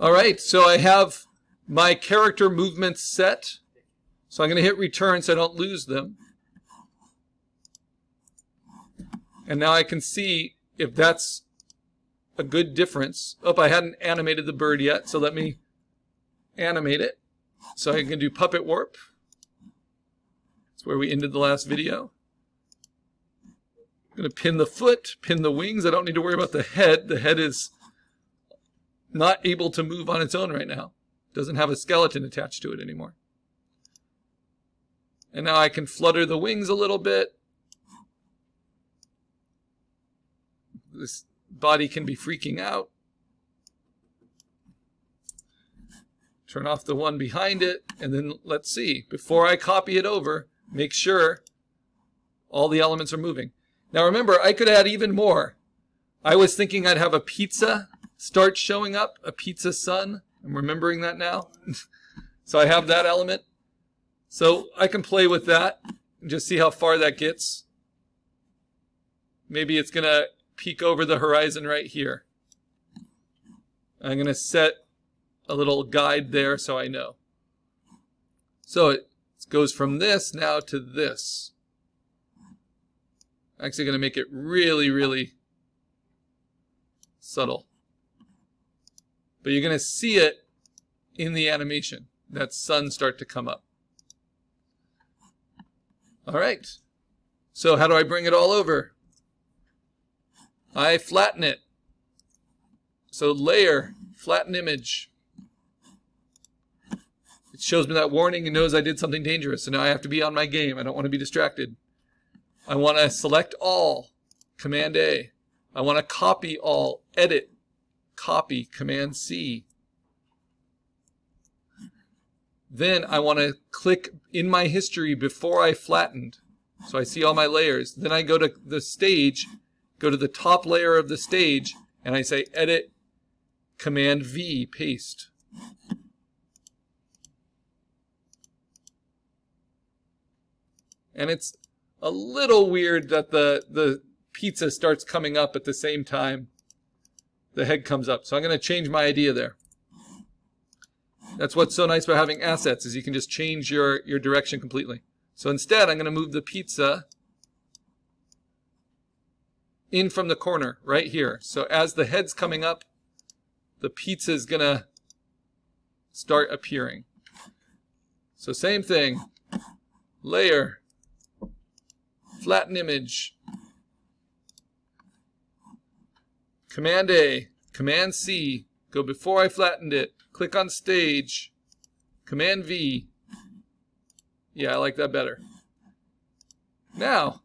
All right, so I have my character movements set. So I'm going to hit return so I don't lose them. And now I can see if that's a good difference. Oh, I hadn't animated the bird yet, so let me animate it. So I can do puppet warp. That's where we ended the last video. I'm going to pin the foot, pin the wings. I don't need to worry about the head. The head is not able to move on its own right now. Doesn't have a skeleton attached to it anymore. And now I can flutter the wings a little bit. This body can be freaking out. Turn off the one behind it, and then let's see. Before I copy it over, make sure all the elements are moving. Now remember, I could add even more. I was thinking I'd have a pizza start showing up, a pizza sun. I'm remembering that now. so I have that element. So I can play with that and just see how far that gets. Maybe it's going to peek over the horizon right here. I'm going to set a little guide there so I know. So it goes from this now to this. I'm actually going to make it really, really subtle. But you're going to see it in the animation, that sun start to come up. All right. So how do I bring it all over? I flatten it. So layer, flatten image. It shows me that warning and knows I did something dangerous. So now I have to be on my game. I don't want to be distracted. I want to select all, Command A. I want to copy all, edit, copy, Command C. Then I want to click in my history before I flattened. So I see all my layers. Then I go to the stage, go to the top layer of the stage, and I say edit, Command V, paste. And it's a little weird that the, the pizza starts coming up at the same time the head comes up. So I'm going to change my idea there. That's what's so nice about having assets is you can just change your, your direction completely. So instead, I'm going to move the pizza in from the corner right here. So as the head's coming up, the pizza is going to start appearing. So same thing, layer, flatten image, Command A, Command C, go before I flattened it, click on stage, Command V. Yeah, I like that better. Now,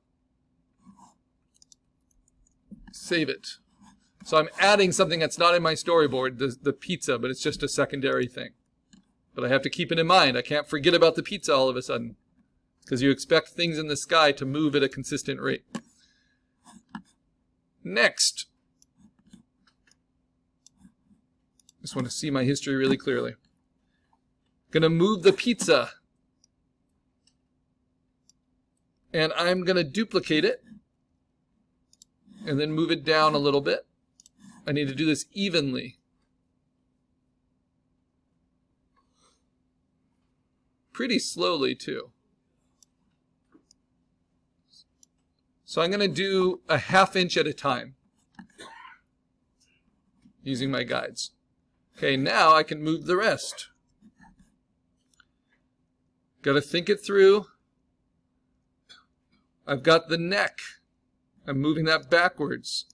save it. So I'm adding something that's not in my storyboard, the, the pizza, but it's just a secondary thing. But I have to keep it in mind. I can't forget about the pizza all of a sudden because you expect things in the sky to move at a consistent rate. Next, Just want to see my history really clearly. Gonna move the pizza. And I'm gonna duplicate it. And then move it down a little bit. I need to do this evenly. Pretty slowly too. So I'm going to do a half inch at a time using my guides. Okay, now I can move the rest. Got to think it through. I've got the neck. I'm moving that backwards.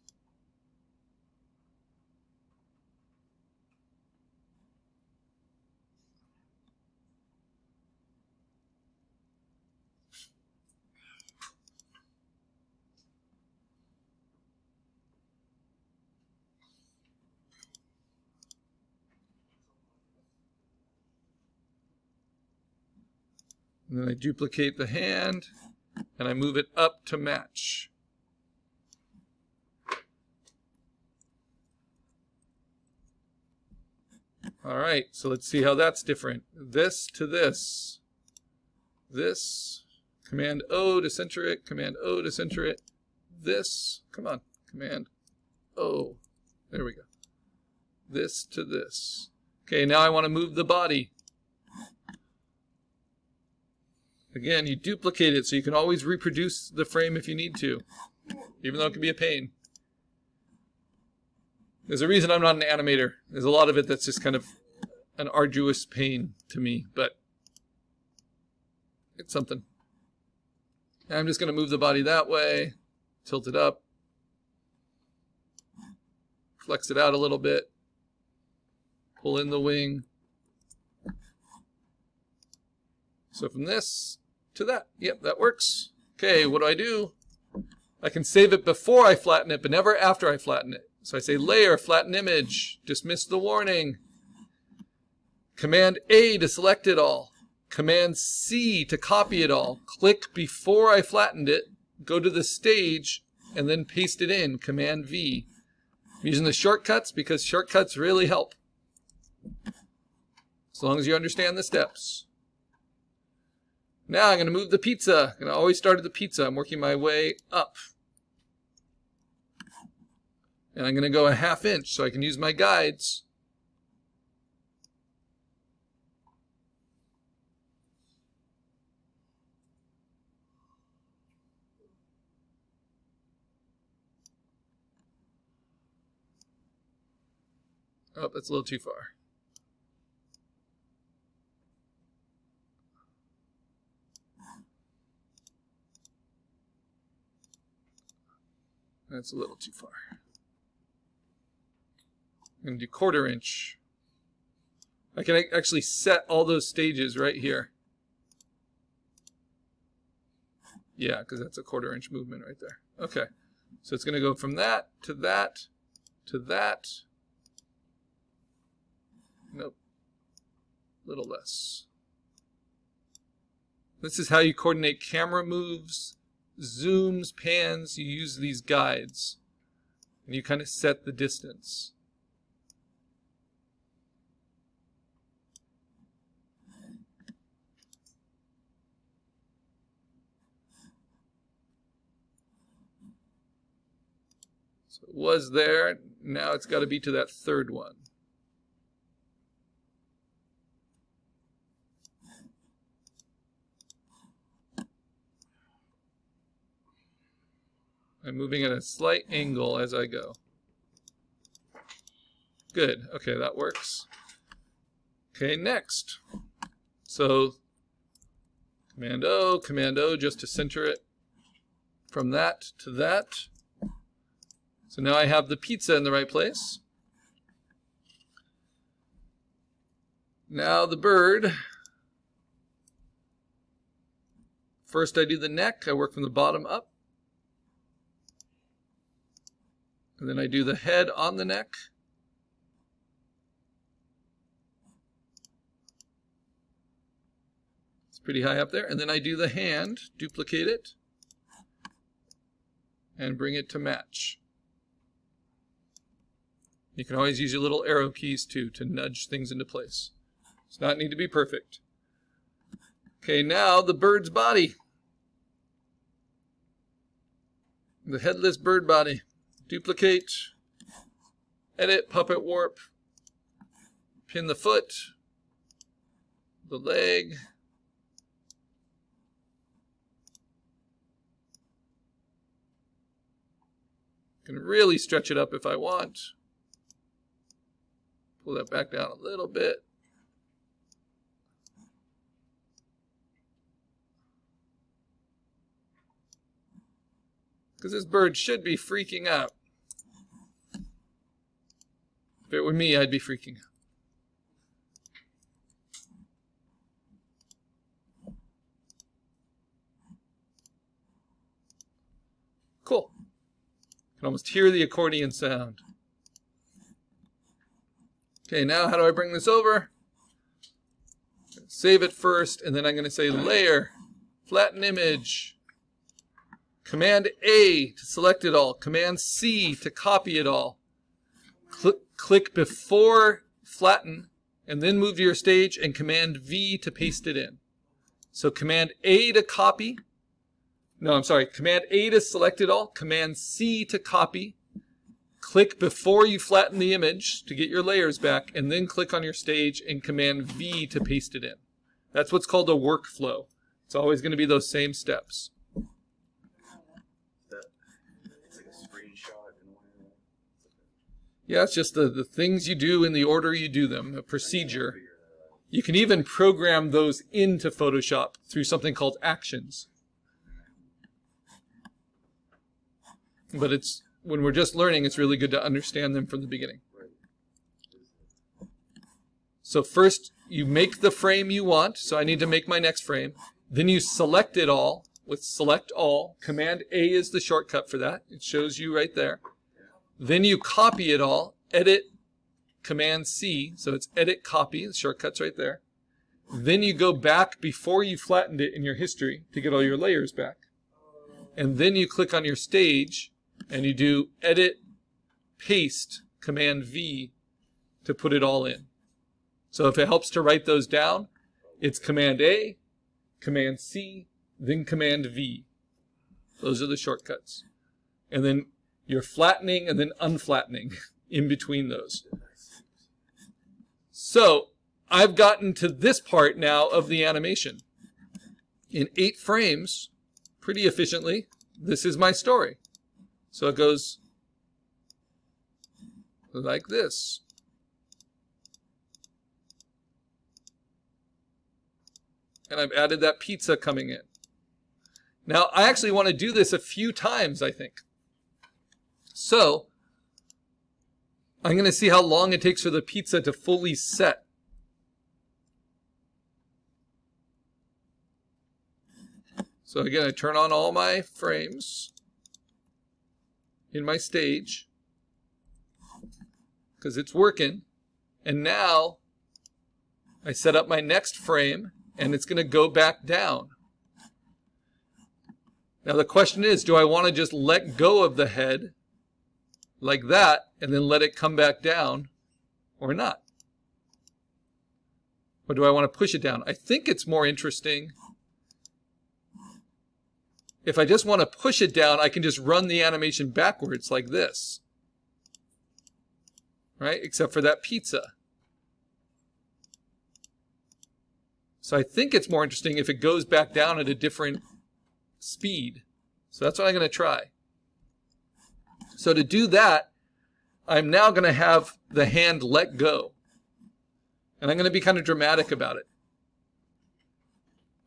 And then I duplicate the hand and I move it up to match. All right, so let's see how that's different. This to this. This, Command O to center it, Command O to center it. This, come on, Command O. There we go. This to this. Okay, now I want to move the body. Again, you duplicate it so you can always reproduce the frame if you need to, even though it can be a pain. There's a reason I'm not an animator. There's a lot of it that's just kind of an arduous pain to me, but it's something. I'm just going to move the body that way, tilt it up, flex it out a little bit, pull in the wing. So from this to that, yep, that works. Okay, what do I do? I can save it before I flatten it, but never after I flatten it. So I say layer, flatten image, dismiss the warning. Command A to select it all. Command C to copy it all. Click before I flattened it, go to the stage, and then paste it in. Command V. I'm using the shortcuts because shortcuts really help. As long as you understand the steps. Now I'm going to move the pizza. I'm going to always start at the pizza. I'm working my way up. And I'm going to go a half inch so I can use my guides. Oh, that's a little too far. That's a little too far. I'm going to do quarter inch. I can actually set all those stages right here. Yeah, because that's a quarter inch movement right there. Okay. So it's going to go from that to that to that. Nope. A little less. This is how you coordinate camera moves, zooms, pans. You use these guides. And you kind of set the distance. So it was there. Now it's got to be to that third one. I'm moving at a slight angle as I go. Good. Okay, that works. Okay, next. So, Command O, Command O, just to center it from that to that. So now I have the pizza in the right place. Now the bird. First I do the neck. I work from the bottom up. And then I do the head on the neck. It's pretty high up there. And then I do the hand, duplicate it, and bring it to match. You can always use your little arrow keys too to nudge things into place. Does not need to be perfect. Okay, now the bird's body. The headless bird body. Duplicate, edit, puppet warp, pin the foot, the leg, can really stretch it up if I want. Pull that back down a little bit. Because this bird should be freaking out. If it were me, I'd be freaking out. Cool. Can almost hear the accordion sound. Okay, now how do I bring this over? Save it first, and then I'm going to say layer, flatten image, Command A to select it all, Command C to copy it all. Click before flatten, and then move to your stage, and Command V to paste it in. So Command A to copy, no, I'm sorry, Command A to select it all, Command C to copy, click before you flatten the image to get your layers back, and then click on your stage and Command V to paste it in. That's what's called a workflow. It's always going to be those same steps. Yeah, it's just the, the things you do in the order you do them, a procedure. You can even program those into Photoshop through something called actions. But it's when we're just learning, it's really good to understand them from the beginning. So first, you make the frame you want. So I need to make my next frame. Then you select it all with select all. Command A is the shortcut for that. It shows you right there. Then you copy it all, edit, Command C, so it's edit copy, the shortcut's right there. Then you go back before you flattened it in your history to get all your layers back. And then you click on your stage and you do edit, paste, Command V to put it all in. So if it helps to write those down, it's Command A, Command C, then Command V. Those are the shortcuts. And then you're flattening and then unflattening in between those. So I've gotten to this part now of the animation. In eight frames, pretty efficiently, this is my story. So it goes like this. And I've added that pizza coming in. Now, I actually want to do this a few times, I think. So I'm going to see how long it takes for the pizza to fully set. So again, I turn on all my frames in my stage because it's working. And now I set up my next frame and it's going to go back down. Now the question is, do I want to just let go of the head like that and then let it come back down or not? Or do I want to push it down? I think it's more interesting. If I just want to push it down, I can just run the animation backwards like this. Right? Except for that pizza. So I think it's more interesting if it goes back down at a different speed. So that's what I'm going to try. So to do that, I'm now going to have the hand let go. And I'm going to be kind of dramatic about it.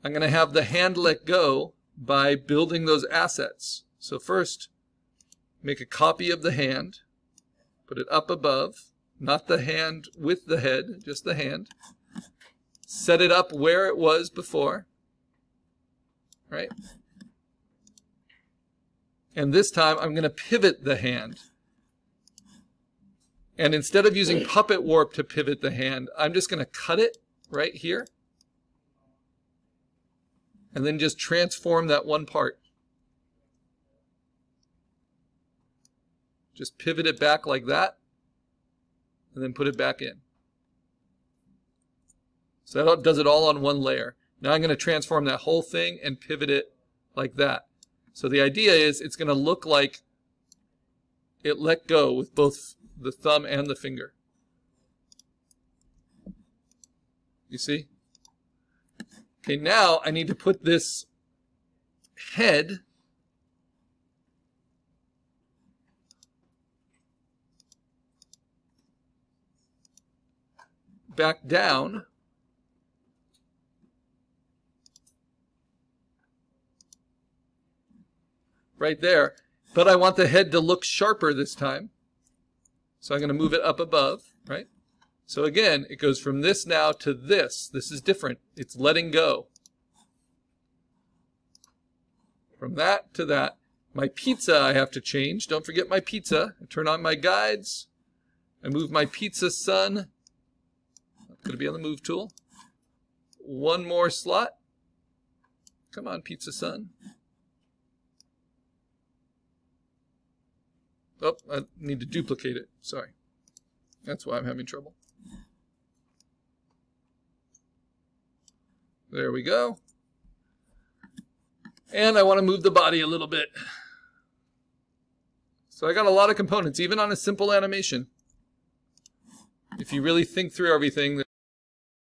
I'm going to have the hand let go by building those assets. So first, make a copy of the hand, put it up above, not the hand with the head, just the hand. Set it up where it was before, right? And this time I'm going to pivot the hand. And instead of using puppet warp to pivot the hand, I'm just going to cut it right here. And then just transform that one part. Just pivot it back like that. And then put it back in. So that does it all on one layer. Now I'm going to transform that whole thing and pivot it like that. So the idea is it's going to look like it let go with both the thumb and the finger. You see? Okay, now I need to put this head back down right there. But I want the head to look sharper this time. So I'm going to move it up above, right? So again, it goes from this now to this. This is different. It's letting go. From that to that. My pizza I have to change. Don't forget my pizza. I turn on my guides. I move my pizza sun. I'm going to be on the move tool. One more slot. Come on, pizza sun. Oh, I need to duplicate it. Sorry. That's why I'm having trouble. There we go. And I want to move the body a little bit. So I got a lot of components, even on a simple animation. If you really think through everything,